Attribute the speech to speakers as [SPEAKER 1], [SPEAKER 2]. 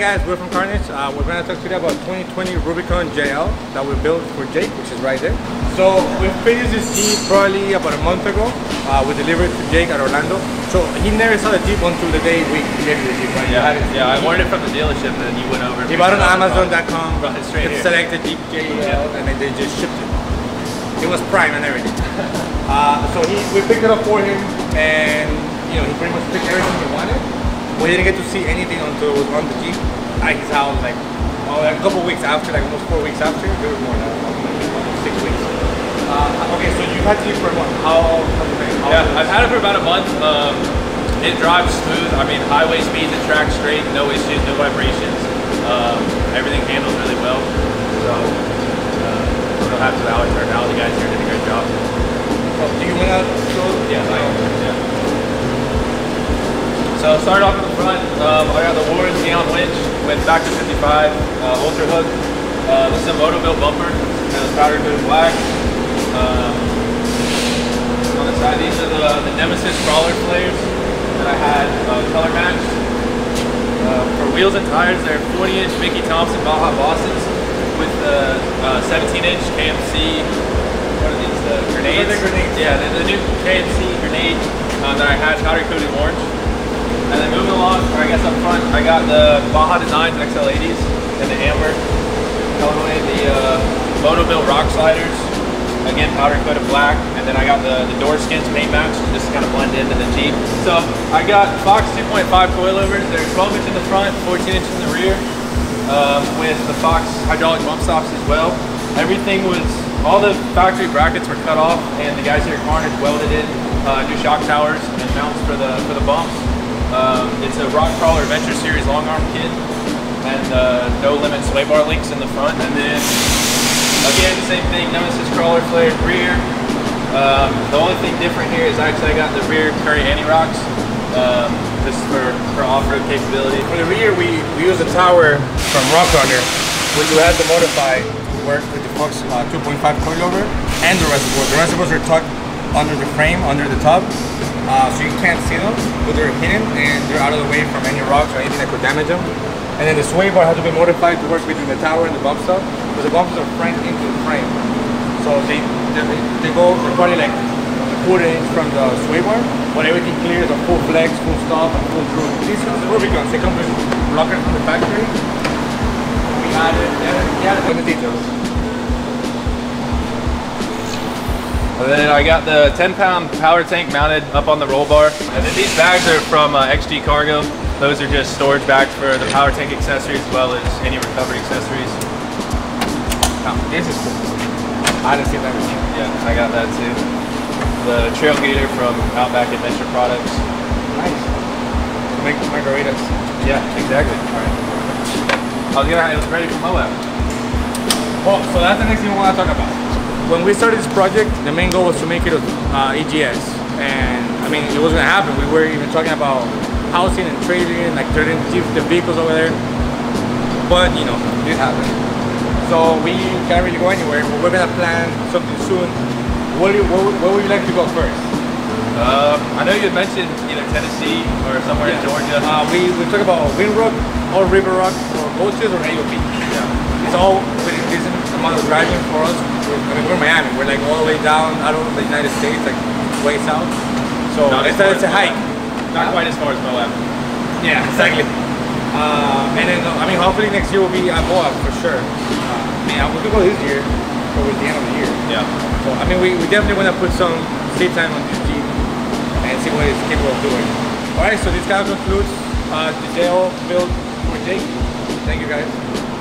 [SPEAKER 1] guys, we're from Karnage. Uh, we're gonna talk today about 2020 Rubicon JL that we built for Jake, which is right there. So we finished this Jeep probably about a month ago. Uh, we delivered it to Jake at Orlando. So he never saw the Jeep until the day we gave him the Jeep, right?
[SPEAKER 2] Yeah, yeah. I ordered it from the dealership, and then you went over.
[SPEAKER 1] He bought it on Amazon.com,
[SPEAKER 2] Right, straight here.
[SPEAKER 1] selected Jeep JL, and then they just shipped it. It was prime and everything. uh, so he, we picked it up for him, and you know he pretty much picked everything he wanted. We didn't get to see anything until it was on the Jeep at his house, like, oh, like a couple weeks after, like almost four weeks after. It was more than six weeks. Uh, okay, so you've had the Jeep for a month. How? how do you think? How
[SPEAKER 2] Yeah, I've had it for about a month. Um, it drives smooth. I mean, highway speeds, it tracks straight, no issues, no vibrations. Um, everything handles really well. So, uh, real happy with how it turned out. The guys here did a great job.
[SPEAKER 1] So do you want to show?
[SPEAKER 2] Yeah, I, yeah. So start off in the front. Um, I got the Warn Zeon winch with Factor 55 uh, Ultra Hook. Uh, this is a Motobilt bumper. It was powder coated black. Um, on the side, these are the, the Nemesis crawler flares that I had uh, color matched. Uh, for wheels and tires, they're 40 inch Mickey Thompson Baja Bosses with the uh, 17 inch KMC. What are these? The grenades.
[SPEAKER 1] the grenades.
[SPEAKER 2] Yeah, the, the new KMC grenade um, that I had powder coated orange. And then moving along, I got the Baja Designs XL80s and the Amber colorway, the uh, Motobilt Rock Sliders, again powder coated black, and then I got the, the door skins paint match to just kind of blend into the Jeep. So I got Fox 2.5 coilovers, they're 12 inch in the front, 14 inch in the rear, um, with the Fox hydraulic bump stops as well. Everything was, all the factory brackets were cut off, and the guys here at Karnage welded in uh, new shock towers and mounts for the for the bumps. Um, it's a Rock Krawler Adventure Series long arm kit and uh, no limit sway bar links in the front. And then again, same thing, Nemesis crawler flared rear. Um, the only thing different here is actually I got the rear Currie anti-rocks. Um, this is for, for off-road capability.
[SPEAKER 1] For the rear, we, we use a tower from Rock Runner, which we had to modify to work with the Fox uh, 2.5 coilover and the reservoir. The reservoirs are tucked under the frame, under the tub, uh, so you can't see them, but they're hidden and they're out of the way from any rocks or anything that could damage them. And then the sway bar has to be modified to work between the tower and the bump stop, because the bumps are framed into the frame. So they, they, they go, they're probably like a quarter inch from the sway bar, but everything clears a full flex, full stop, and full cruise. These are the Rubicons, they come with blockers from the factory. We added, yeah, yeah, the details.
[SPEAKER 2] And then I got the 10 pound power tank mounted up on the roll bar. And then these bags are from uh, XG Cargo. Those are just storage bags for the power tank accessories as well as any recovery accessories.
[SPEAKER 1] Now, this is cool. I didn't see that.
[SPEAKER 2] Yeah, I got that too. The trail gator from Outback Adventure Products.
[SPEAKER 1] Nice. Make margaritas.
[SPEAKER 2] Yeah, exactly. All right. I was gonna, it was ready for Moab.
[SPEAKER 1] Well, so that's the next thing we want to talk about. When we started this project, the main goal was to make it uh, EJS, and I mean it wasn't gonna happen. We were even talking about housing and trading, like turning the vehicles over there. But you know, it happened. So we can't really go anywhere. We're gonna plan something soon. What do you, where, would- where would you like to go first?
[SPEAKER 2] Um, I know you had mentioned either Tennessee or somewhere in Georgia.
[SPEAKER 1] Uh, we we talk about Windrock or River Rock or Coaches or AOP.
[SPEAKER 2] yeah.
[SPEAKER 1] It's all within decent amount of driving for us. We're, I mean, we're Miami. We're like all the way down out of the United States, like way south. So
[SPEAKER 2] Not
[SPEAKER 1] it's a, it's a hike.
[SPEAKER 2] Not quite as far as Moab.
[SPEAKER 1] Yeah, exactly. Uh, and then, uh, I mean, hopefully next year will be at Moab for sure. Uh, I mean, we could go this year towards the end of the year.
[SPEAKER 2] Yeah.
[SPEAKER 1] So, I mean, we, we definitely want to put some seat time on this Jeep and see what it's capable of doing. All right, so this kind of concludes uh, the JL build for Jake. Thank you guys.